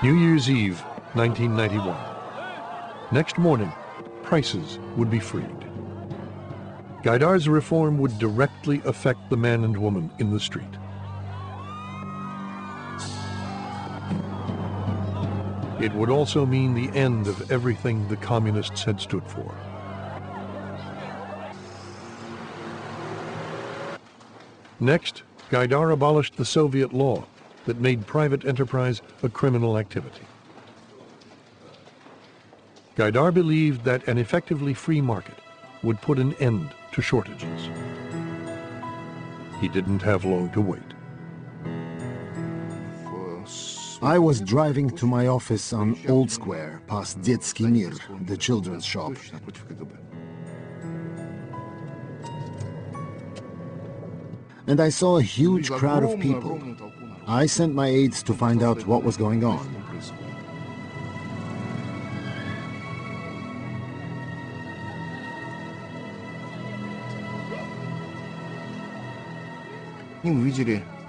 New Year's Eve, 1991. Next morning, prices would be freed. Gaidar's reform would directly affect the man and woman in the street. It would also mean the end of everything the communists had stood for. Next, Gaidar abolished the Soviet law that made private enterprise a criminal activity. Gaidar believed that an effectively free market would put an end to shortages. He didn't have long to wait. I was driving to my office on Old Square, past Detsky Mir, the children's shop. And I saw a huge crowd of people. I sent my aides to find out what was going on.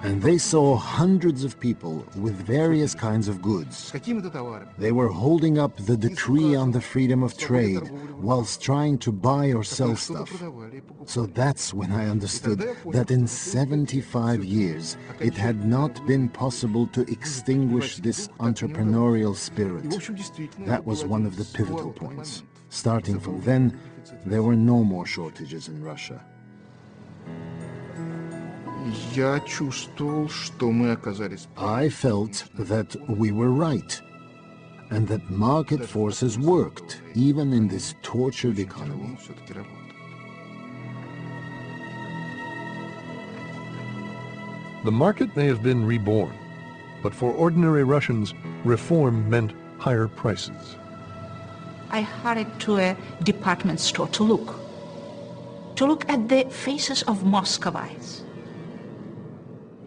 And they saw hundreds of people with various kinds of goods. They were holding up the decree on the freedom of trade whilst trying to buy or sell stuff. So that's when I understood that in 75 years it had not been possible to extinguish this entrepreneurial spirit. That was one of the pivotal points. Starting from then, there were no more shortages in Russia. I felt that we were right and that market forces worked even in this tortured economy. The market may have been reborn, but for ordinary Russians, reform meant higher prices. I hurried to a department store to look, to look at the faces of Muscovites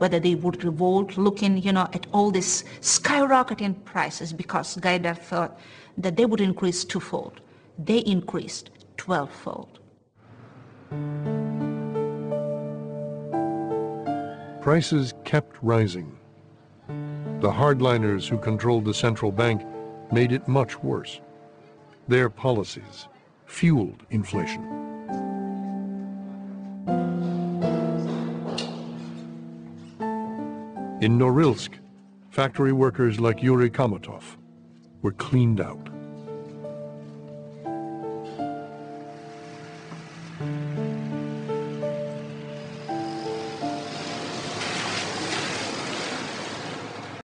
whether they would revolt looking, you know, at all these skyrocketing prices because Gaidar thought that they would increase twofold. They increased twelvefold. Prices kept rising. The hardliners who controlled the central bank made it much worse. Their policies fueled inflation. In Norilsk, factory workers like Yuri Kamatov were cleaned out.